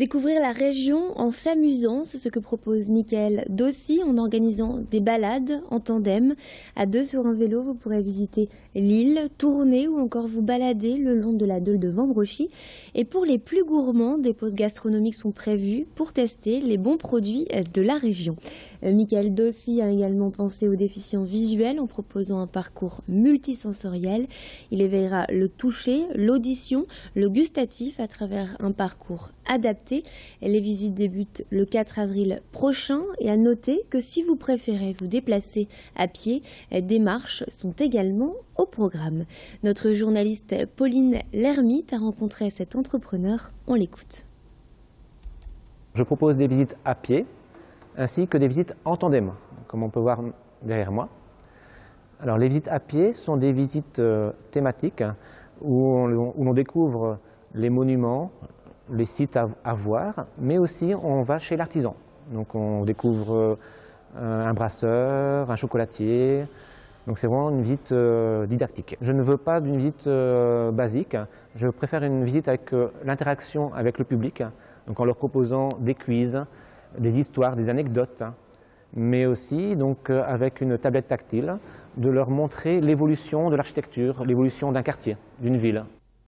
Découvrir la région en s'amusant, c'est ce que propose Michael Dossi en organisant des balades en tandem. À deux sur un vélo, vous pourrez visiter l'île, tourner ou encore vous balader le long de la Deule de Vambrochy. Et pour les plus gourmands, des pauses gastronomiques sont prévues pour tester les bons produits de la région. Euh, Michael Dossi a également pensé aux déficients visuels en proposant un parcours multisensoriel. Il éveillera le toucher, l'audition, le gustatif à travers un parcours adapté les visites débutent le 4 avril prochain et à noter que si vous préférez vous déplacer à pied, des marches sont également au programme. Notre journaliste Pauline Lermite a rencontré cet entrepreneur. On l'écoute. Je propose des visites à pied ainsi que des visites en tandem, comme on peut voir derrière moi. Alors les visites à pied sont des visites euh, thématiques où l'on découvre les monuments, les sites à, voir, mais aussi on va chez l'artisan. Donc on découvre euh, un brasseur, un chocolatier. Donc c'est vraiment une visite euh, didactique. Je ne veux pas d'une visite euh, basique, je préfère une visite avec l'interaction avec le public, en leur proposant des quiz, des histoires, des anecdotes, mais aussi donc avec une tablette tactile, de leur montrer l'évolution de l'architecture, l'évolution d'un quartier, d'une ville.